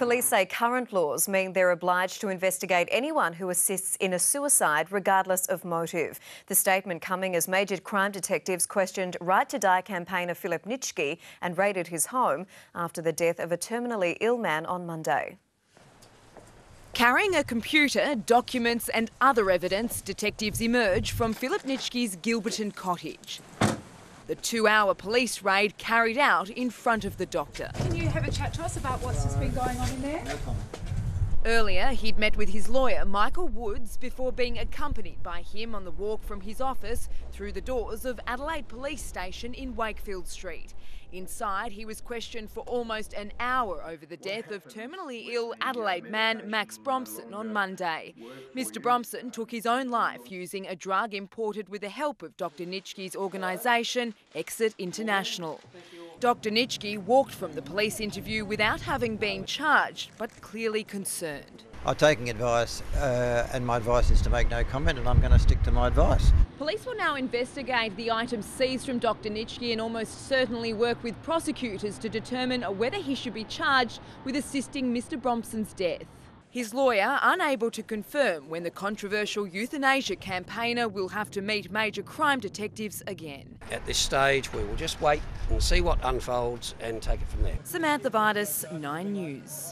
Police say current laws mean they're obliged to investigate anyone who assists in a suicide, regardless of motive. The statement coming as major crime detectives questioned Right to Die campaigner Philip Nitschke and raided his home after the death of a terminally ill man on Monday. Carrying a computer, documents and other evidence, detectives emerge from Philip Nitschke's Gilberton cottage. The two-hour police raid carried out in front of the doctor. Can you have a chat to us about what's just been going on in there? Earlier, he'd met with his lawyer, Michael Woods, before being accompanied by him on the walk from his office through the doors of Adelaide Police Station in Wakefield Street. Inside, he was questioned for almost an hour over the death of terminally ill Adelaide man Max Bromson on Monday. Mr Bromson took his own life using a drug imported with the help of Dr Nitschke's organisation, Exit International. Dr Nitschke walked from the police interview without having been charged, but clearly concerned. I'm taking advice, uh, and my advice is to make no comment, and I'm going to stick to my advice. Police will now investigate the items seized from Dr Nitschke and almost certainly work with prosecutors to determine whether he should be charged with assisting Mr Bromson's death. His lawyer unable to confirm when the controversial euthanasia campaigner will have to meet major crime detectives again. At this stage, we will just wait and see what unfolds and take it from there. Samantha Vardis, 9 News.